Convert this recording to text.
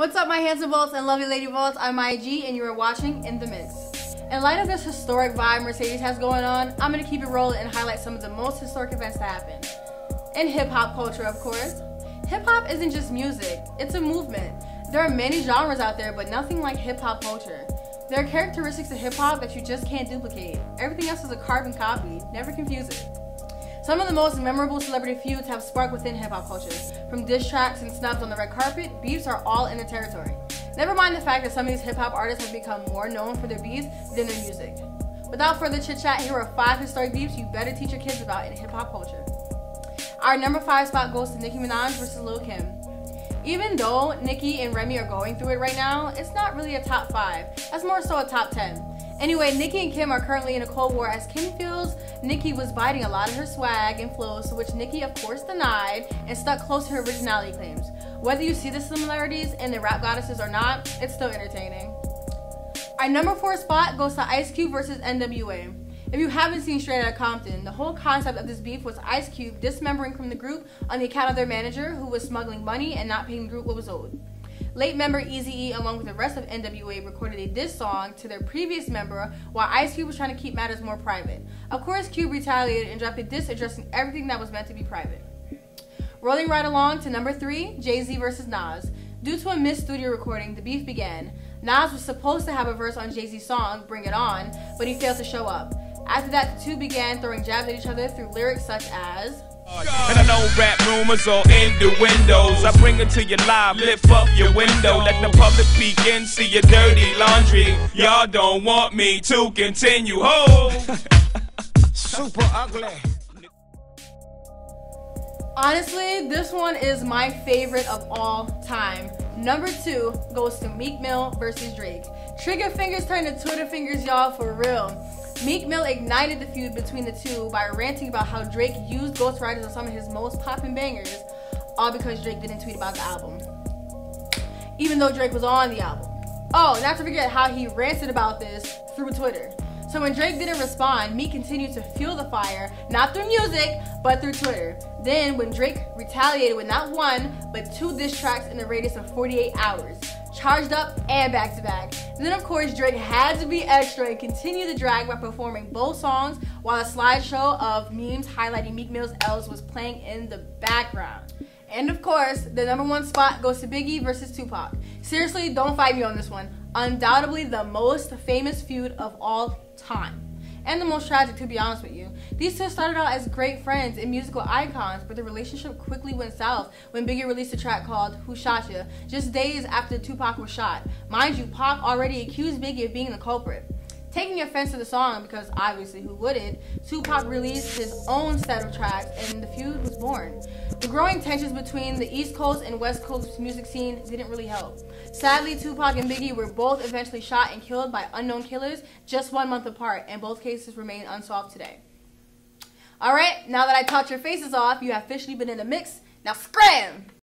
What's up, my handsome vaults and lovely lady vaults? I'm IG, and you are watching In the Mix. In light of this historic vibe Mercedes has going on, I'm gonna keep it rolling and highlight some of the most historic events that happened. In hip hop culture, of course. Hip hop isn't just music, it's a movement. There are many genres out there, but nothing like hip hop culture. There are characteristics of hip hop that you just can't duplicate. Everything else is a carbon copy, never confuse it. Some of the most memorable celebrity feuds have sparked within hip hop culture. From diss tracks and snubs on the red carpet, beefs are all in the territory. Never mind the fact that some of these hip hop artists have become more known for their beefs than their music. Without further chit chat, here are five historic beefs you better teach your kids about in hip hop culture. Our number five spot goes to Nicki Minaj versus Lil Kim. Even though Nicki and Remy are going through it right now, it's not really a top five. That's more so a top 10. Anyway, Nicki and Kim are currently in a cold war as Kim feels Nicki was biting a lot of her swag and flows, which Nicki of course denied and stuck close to her originality claims. Whether you see the similarities in the rap goddesses or not, it's still entertaining. Our number four spot goes to Ice Cube versus NWA. If you haven't seen Straight Outta Compton, the whole concept of this beef was Ice Cube dismembering from the group on the account of their manager who was smuggling money and not paying the group what was owed. Late member Eazy-E, along with the rest of NWA, recorded a diss song to their previous member while Ice Cube was trying to keep matters more private. Of course, Cube retaliated and dropped a diss addressing everything that was meant to be private. Rolling right along to number three, Jay-Z versus Nas. Due to a missed studio recording, the beef began. Nas was supposed to have a verse on Jay-Z's song, Bring It On, but he failed to show up. After that, the two began throwing jabs at each other through lyrics such as and I know rap rumors are in the windows. I bring it to you live, lift up your window. Let the public peek in, see your dirty laundry. Y'all don't want me to continue. Ho! Super ugly. Honestly, this one is my favorite of all time. Number two goes to Meek Mill versus Drake. Trigger fingers turn to Twitter fingers, y'all, for real. Meek Mill ignited the feud between the two by ranting about how Drake used ghostwriters on some of his most popping bangers, all because Drake didn't tweet about the album. Even though Drake was on the album. Oh, not to forget how he ranted about this through Twitter. So when Drake didn't respond, Meek continued to fuel the fire, not through music, but through Twitter. Then, when Drake retaliated with not one, but two diss tracks in the radius of 48 hours, charged up and back to back. then of course Drake had to be extra and continue the drag by performing both songs while a slideshow of memes highlighting Meek Mill's L's was playing in the background. And of course, the number one spot goes to Biggie versus Tupac. Seriously, don't fight me on this one. Undoubtedly the most famous feud of all time and the most tragic to be honest with you. These two started out as great friends and musical icons, but the relationship quickly went south when Biggie released a track called Who Shot Ya, just days after Tupac was shot. Mind you, Pac already accused Biggie of being the culprit. Taking offense to the song, because obviously who wouldn't, Tupac released his own set of tracks and the feud was born. The growing tensions between the East Coast and West Coast music scene didn't really help. Sadly, Tupac and Biggie were both eventually shot and killed by unknown killers just one month apart, and both cases remain unsolved today. Alright, now that I talked your faces off, you have officially been in the mix. Now scram!